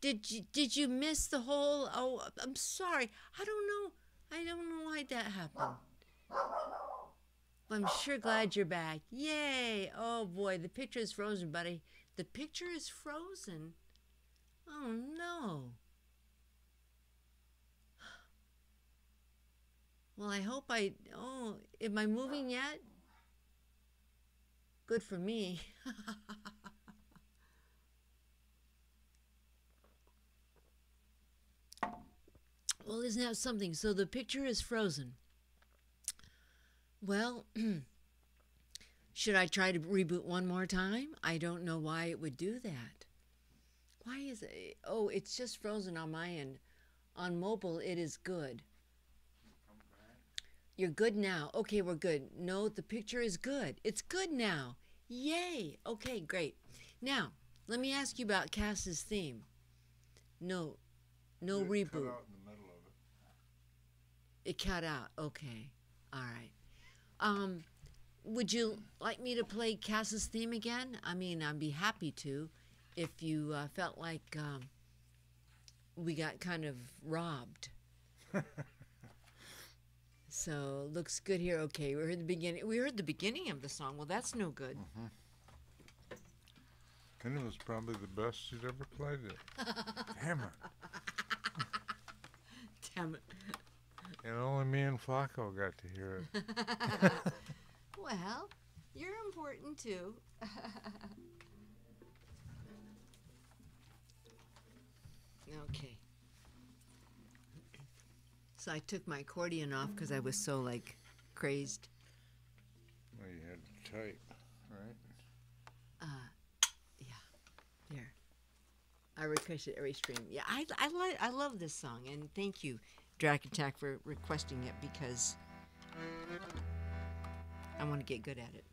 Did you did you miss the whole? Oh, I'm sorry. I don't know. I don't know why that happened. I'm sure glad you're back. Yay! Oh boy, the picture is frozen, buddy. The picture is frozen. Oh no. Well, I hope I. Oh, am I moving yet? Good for me. well, isn't that something? So the picture is frozen. Well, should I try to reboot one more time? I don't know why it would do that. Why is it? Oh, it's just frozen on my end. On mobile, it is good. You're good now. Okay, we're good. No, the picture is good. It's good now. Yay. Okay, great. Now, let me ask you about Cass's theme. No, no It reboot. Cut out in the middle of it. Cut out. Okay. All right. Um, would you like me to play Cass's theme again? I mean, I'd be happy to if you uh, felt like um, we got kind of robbed. so looks good here. Okay, we heard the beginning. We heard the beginning of the song. Well, that's no good. Mm-hmm. And it was probably the best you'd ever played it. Damn it. Damn it. And only me and Flacco got to hear it. Well, you're important too. okay. So I took my accordion off because I was so like crazed. Well, you had to type, right? Uh, Yeah, there. I requested every stream. Yeah, I I like I love this song and thank you, Drac Attack, for requesting it because I want to get good at it.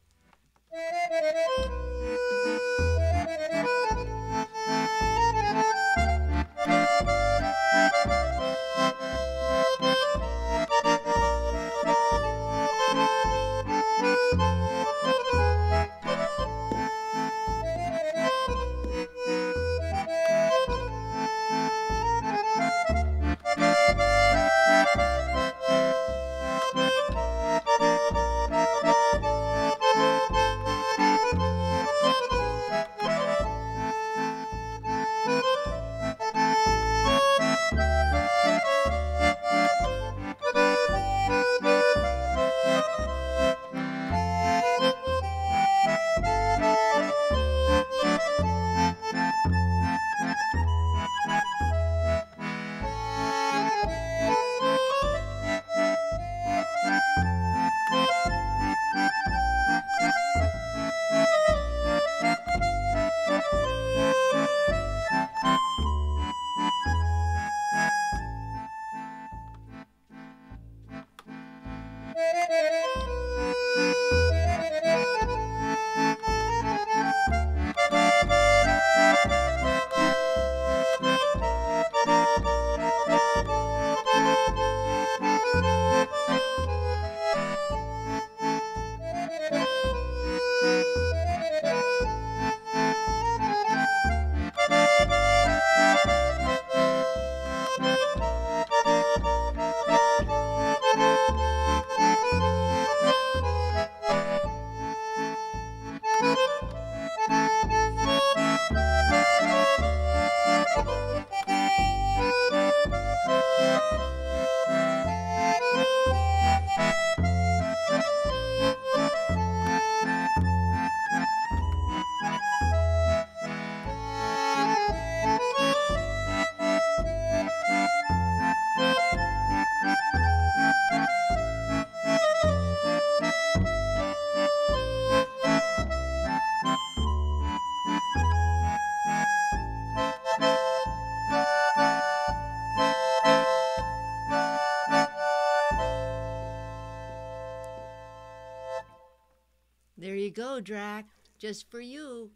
Drac. Just for you.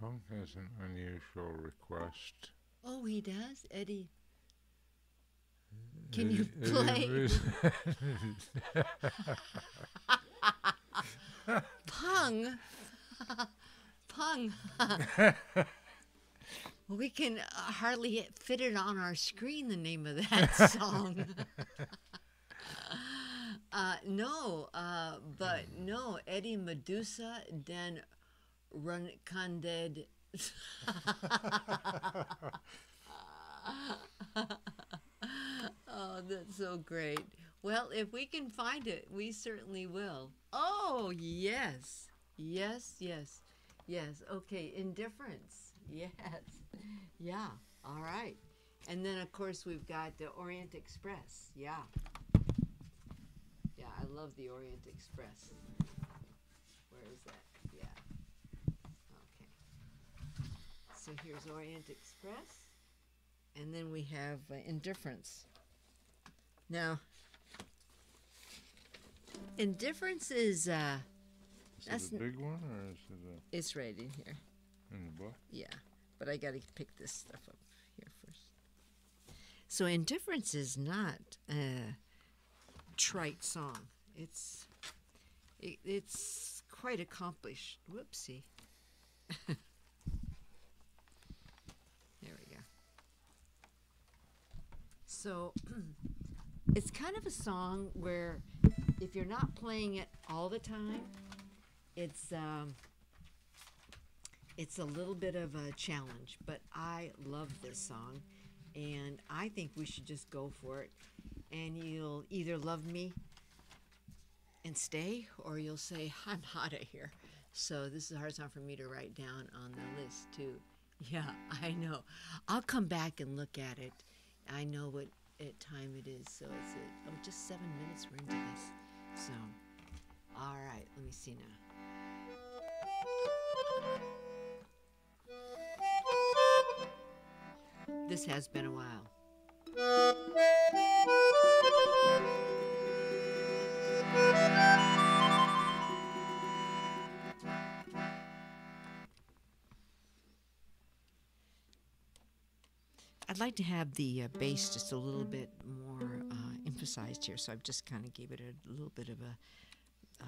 Punk has an unusual request. Oh, he does, Eddie. Can you play? Eddie- Pung. we can hardly fit it on our screen, the name of that song. Uh, no, uh, but no, Eddie Medusa, den Runkanded. oh, that's so great. Well, if we can find it, we certainly will. Oh, yes. Yes, yes, yes. Okay, indifference. Yes. Yeah, all right. And then, of course, we've got the Orient Express. Yeah. I love the Orient Express. Where is that? Yeah. Okay. So here's Orient Express. And then we have uh, Indifference. Now, Indifference is, uh, Is That's it a big one or is it uh, it's right in here. in the book? Yeah, but I got to pick this stuff up here first. So indifference is not a trite song. It's it, it's quite accomplished. Whoopsie. there we go. So it's kind of a song where if you're not playing it all the time, it's um, it's a little bit of a challenge, but I love this song, and I think we should just go for it. And you'll either love me and stay, or you'll say, I'm out of here. So this is a hard song for me to write down on the list, too. Yeah, I know. I'll come back and look at it. I know what time it is, so it's at, oh, just seven minutes we're into this. So, all right, let me see now. This has been a while. Like to have the uh, bass just a little bit more uh, emphasized here, so I've just kind of gave it a little bit of a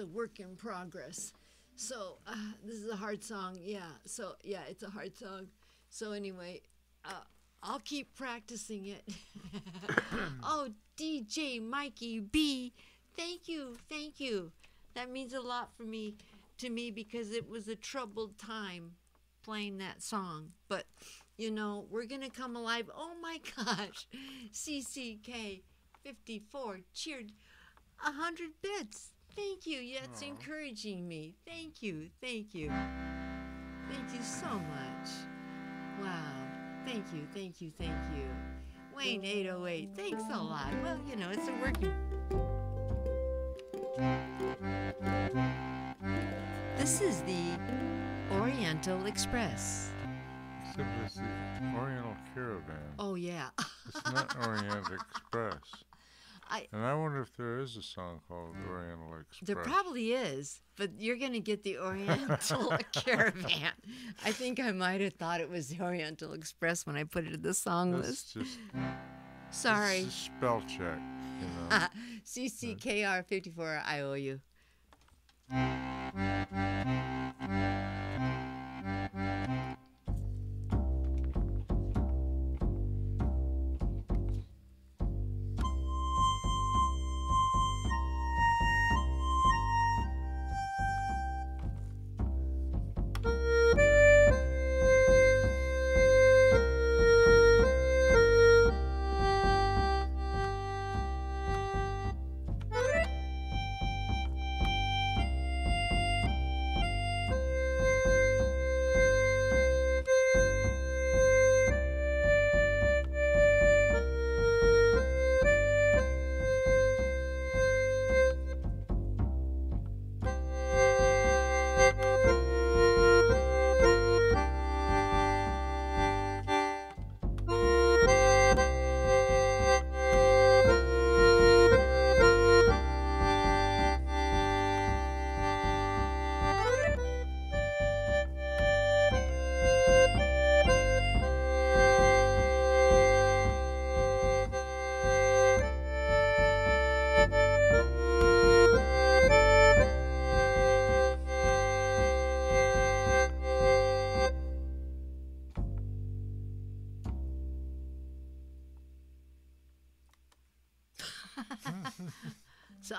a work in progress. So uh, this is a hard song, yeah. So yeah, it's a hard song. So anyway, uh, I'll keep practicing it. oh, DJ Mikey B, thank you, thank you. That means a lot for me, to me, because it was a troubled time playing that song. But you know, we're gonna come alive. Oh my gosh, CCK 54 cheered a hundred bits. Thank you. Yeah, it's encouraging me. Thank you. Thank you. Thank you so much. Wow. Thank you. Thank you. Thank you. Wayne 808. Thanks a lot. Well, you know, it's a working. This is the Oriental Express. Except it's the Oriental Caravan. Oh yeah. It's not Orient Express. I- and I wonder if there is a song called mm. Oriental Express. There probably is, but you're going to get the Oriental Caravan. I think I might have thought it was the Oriental Express when I put it in the song That's list. just Sorry. It's a spell check, you know. CCKR 54, I owe you.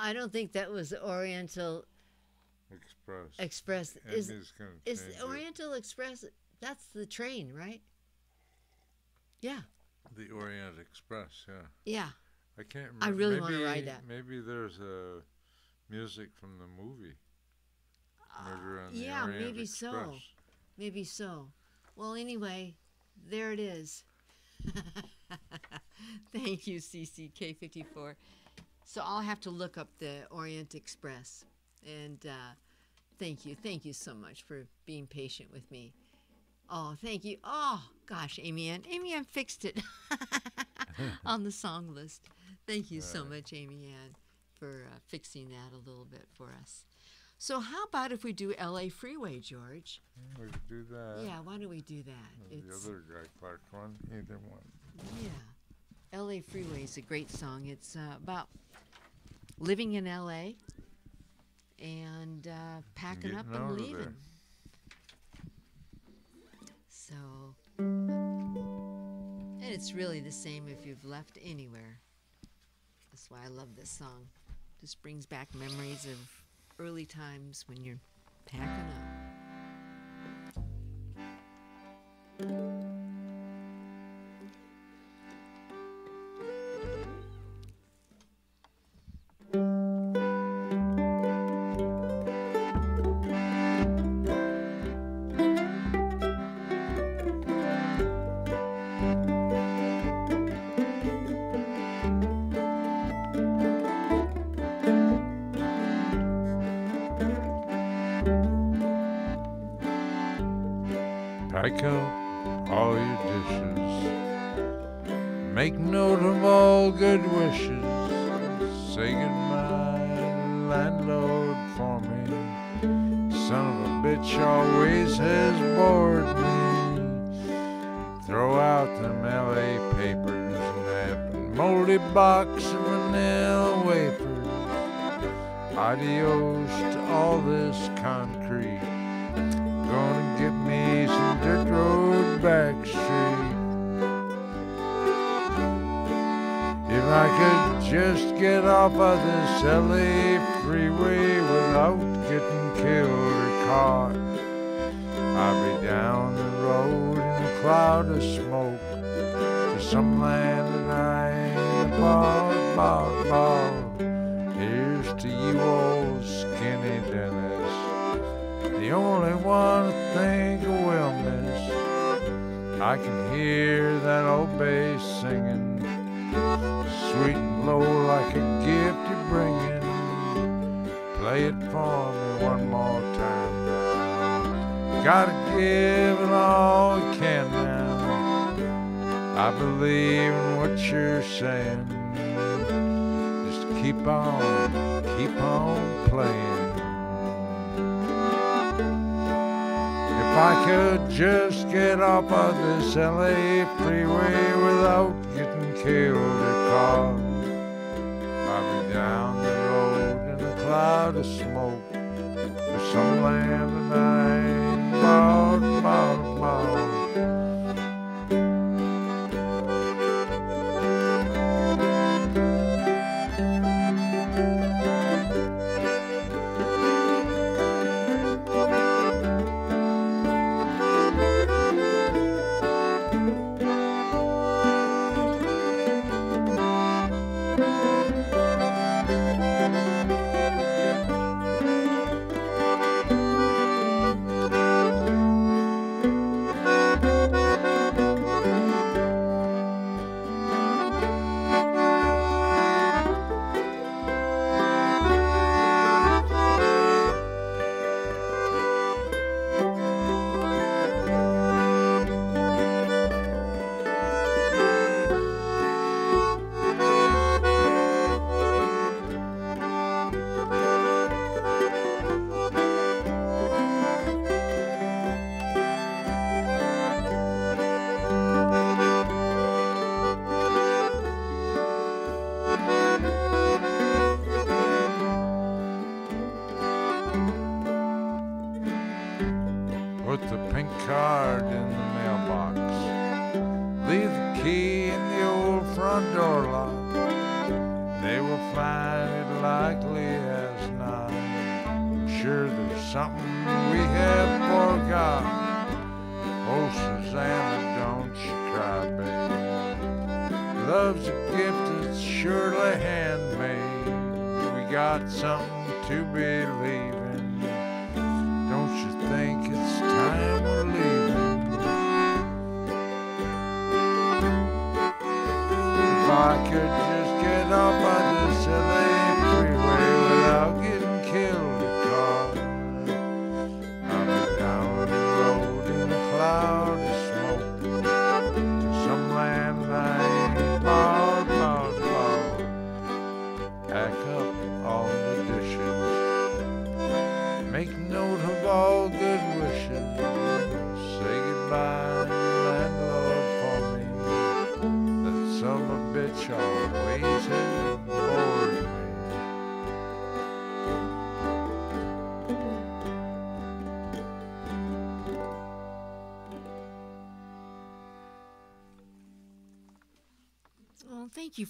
I don't think that was Oriental Express. Express. And Is is it. Oriental Express? That's the train, right? Yeah, The Orient Express, yeah. yeah. I can't remember. I really wanna maybe, ride that. Maybe there's a music from the movie. Murder on the yeah, Orient maybe so. Maybe so. Well, anyway, there it is. Thank you, CCK54. So I'll have to look up the Orient Express. And uh, thank you. Thank you so much for being patient with me. Oh, thank you. Oh, gosh, Amy Ann. Amy Ann fixed it on the song list. Thank you so much, Amy Ann, for uh, fixing that a little bit for us. So, how about if we do LA Freeway, George? We could do that. Yeah, why don't we do that? The It's other Guy Clark one, either one. yeah, L.A. Freeway is a great song. It's uh, about living in L.A. and uh, packing up and leaving. So, and it's really the same if you've left anywhere. That's why I love this song. Just brings back memories of early times when you're packing up. Box of vanilla wafers. Adios to all this concrete. Gonna get me some dirt road back street. If I could just get off of this LA freeway without getting killed or caught, I'd be down the road in a cloud of smoke to some land that I Here's to you, old skinny Dennis, the only one I think I will miss. I can hear that old bass singing sweet and low like a gift you're bringing. Play it for me one more time. Gotta give it all you can now. I believe in what you're saying. Just keep on, keep on playing. If I could just get off of this LA freeway without getting killed or caught, I'd be down the road in a cloud of smoke to some land that I ain't about, about, about. I could just get off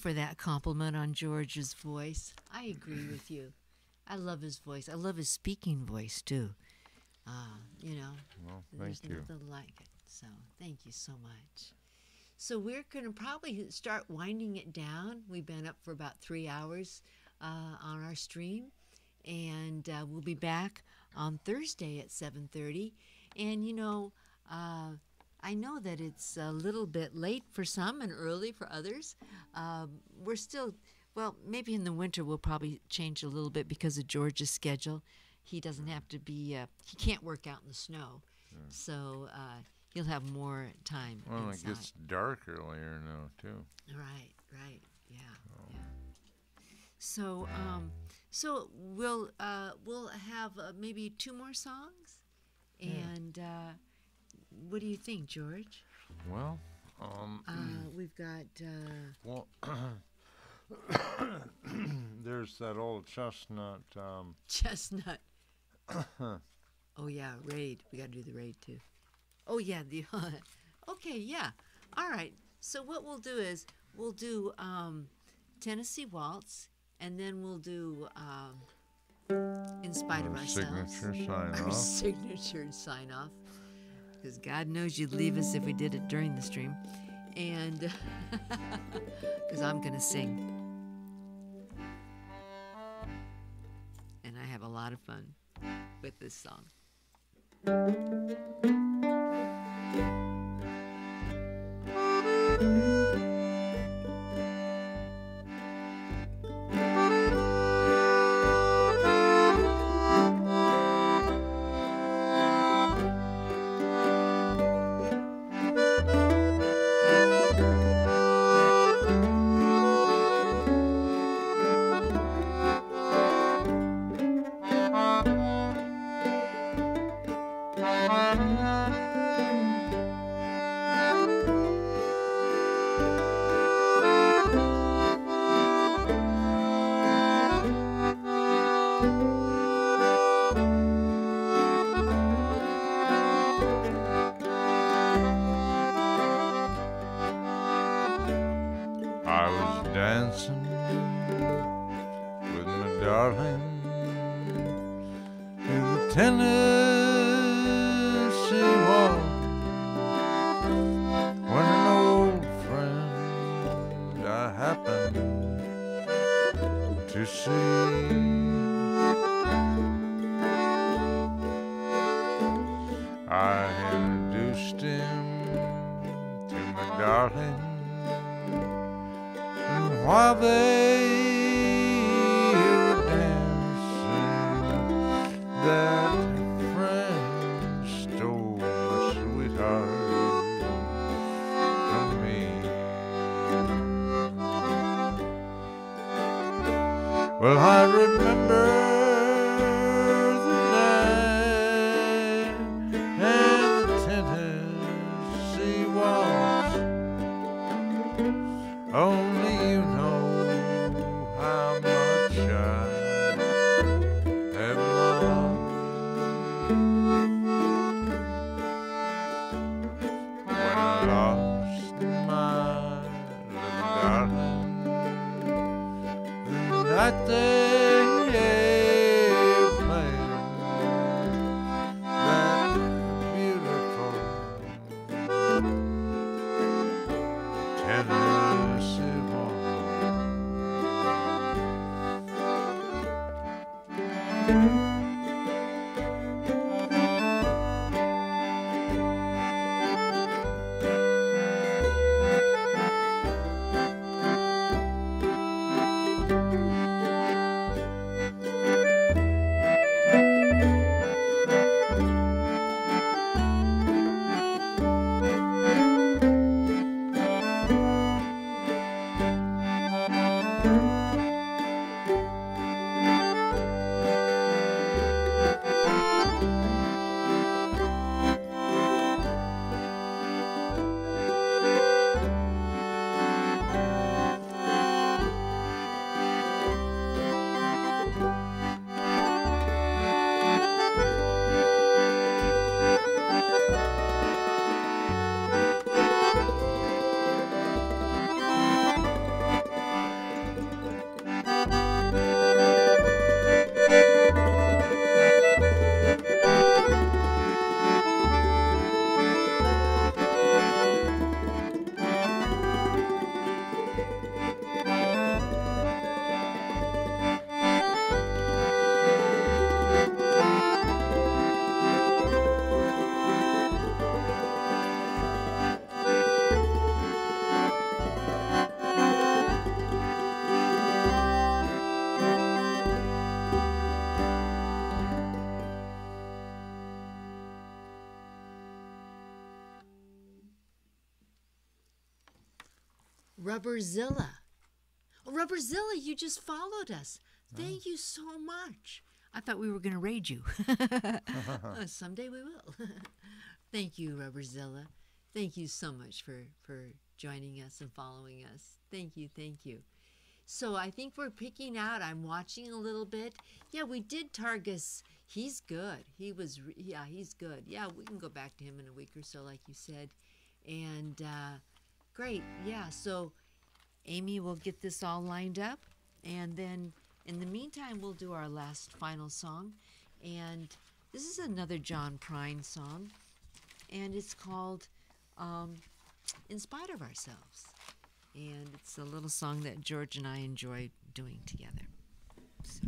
for that compliment on George's voice. I agree with you. I love his voice. I love his speaking voice too. Uh, you know, Well, there's you. nothing like it. So thank you so much. So we're going to probably start winding it down. We've been up for about three hours uh, on our stream, and uh, we'll be back on Thursday at 7:30. And you know, uh, I know that it's a little bit late for some and early for others. Um, we're still, well, maybe in the winter we'll probably change a little bit because of George's schedule. He doesn't have to be, uh, he can't work out in the snow. So uh, he'll have more time. Well, it gets dark earlier now, too. Right, right, yeah, yeah. So, um, so we'll uh, we'll have uh, maybe two more songs, and uh, what do you think, George? Well, um, Uh, we've got uh, well, There's that old chestnut. Um, Chestnut. oh yeah, raid. We got to do the raid too. Oh yeah, the. okay, yeah. All right. So what we'll do is we'll do um, Tennessee Waltz, and then we'll do um, In Spite of our Ourselves. signature sign Our off. signature sign off. Because God knows you'd leave us if we did it during the stream. And because I'm going to sing. And I have a lot of fun with this song. Dancing with my darling in the Tennessee to see. I introduced him to my darling. And while they Well, I remember Rubberzilla. Oh, Rubberzilla, you just followed us. Thank you so much. I thought we were going to raid you. Uh, Someday we will. Thank you, Rubberzilla. Thank you so much for, for joining us and following us. Thank you, thank you. So I think we're picking out. I'm watching a little bit. Yeah, we did Targus. He's good. He was. Yeah, he's good. Yeah, we can go back to him in a week or so, like you said. And uh, great. Yeah. So Amy will get this all lined up, and then in the meantime, we'll do our last final song, and this is another John Prine song, and it's called um, "In Spite of Ourselves." and it's a little song that George and I enjoy doing together. So.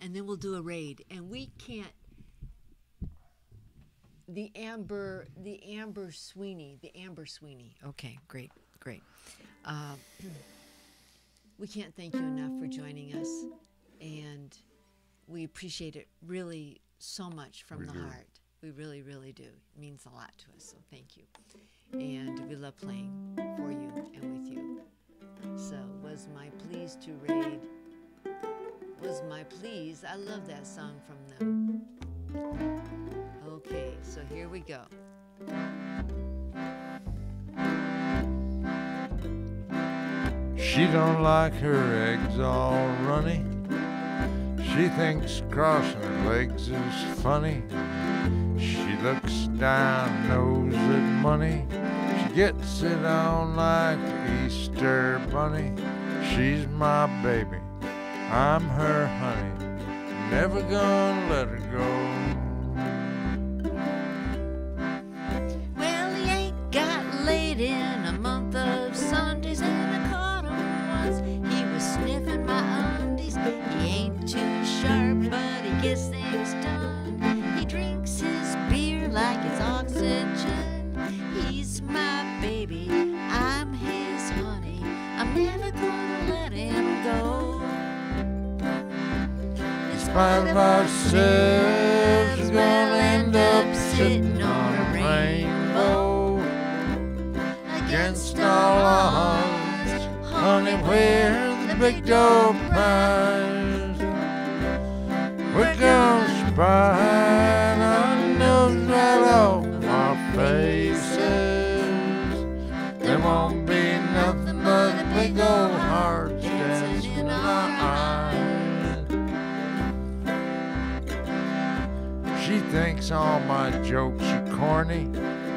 And then we'll do a raid, and we can't. The Amber, the Amber Sweeney, the Amber Sweeney. Okay, great, great. Uh, we can't thank you enough for joining us, and we appreciate it really so much from We the do. heart. We really, really do. It means a lot to us, so thank you. And we love playing for you and with you. So, was my please to raid? Was my please? I love that song from them. So here we go. She don't like her eggs all runny. She thinks crossing her legs is funny. She looks down, knows that money. She gets it on like Easter bunny. She's my baby, I'm her honey. Never gonna let her go. Of ourselves, gonna end up sitting on a rainbow. Against all odds, honey, we're the big dog prize. We're gonna sprite thinks all my jokes are corny.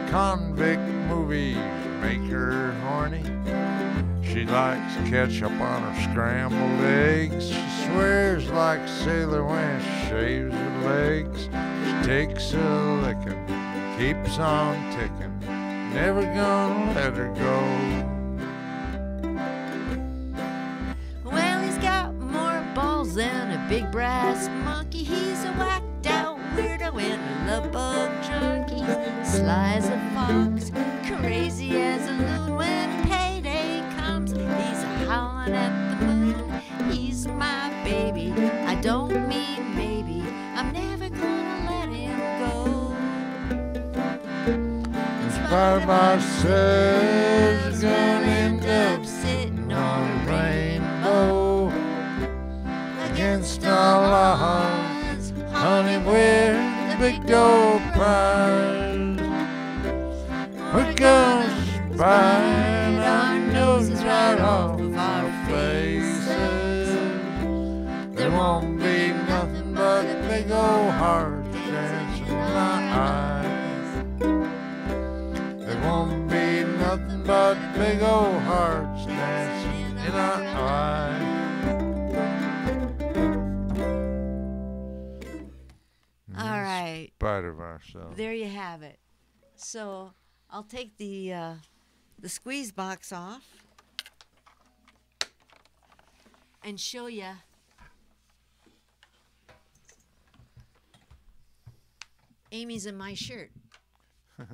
Convict movies make her horny. She likes ketchup on her scrambled eggs. She swears like sailor when she shaves her legs. She takes a licking, keeps on ticking. Never gonna let her go. Well, he's got more balls than a big brass monkey. He's a whacked out weirdo and a love bug junkie. Sly as a fox, crazy as a loon. When payday comes, he's howling at the moon. He's my baby. I don't mean maybe. I'm never gonna let him go. In spite of ourselves, gonna end up sitting on a rainbow. Against all odds, honey, the big dog prize. We're gonna spite our noses right off of our faces. There won't be nothing but big old hearts dancing in our eyes. There won't be nothing but big old hearts right. Spite of ourselves. There you have it. So I'll take the uh, the squeeze box off and show you. Amy's in my shirt.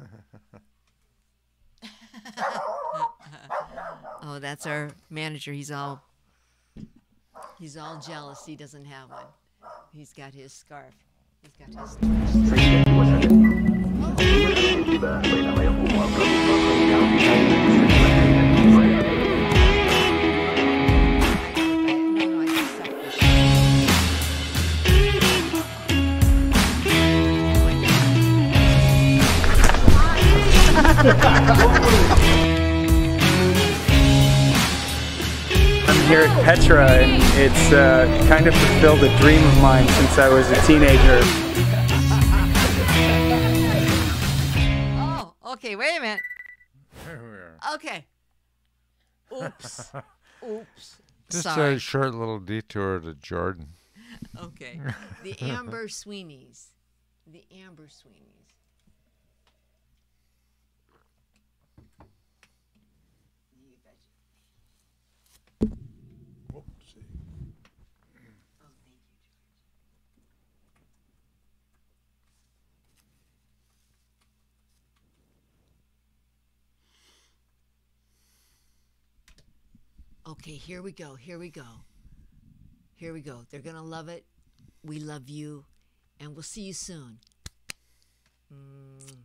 oh, that's our manager. He's all he's all jealous. He doesn't have one. He's got his scarf. He's got his. Here at Petra, and it's uh, kind of fulfilled a dream of mine since I was a teenager. Oh, okay. Wait a minute. Here we are. Okay. Oops. Oops. Just Sorry. a short little detour to Jordan. Okay. The Amber Sweeneys. The Amber Sweeneys. You betcha. Oh, thank you, George. Okay, here we go. Here we go. Here we go. They're going to love it. We love you. And we'll see you soon. Mm.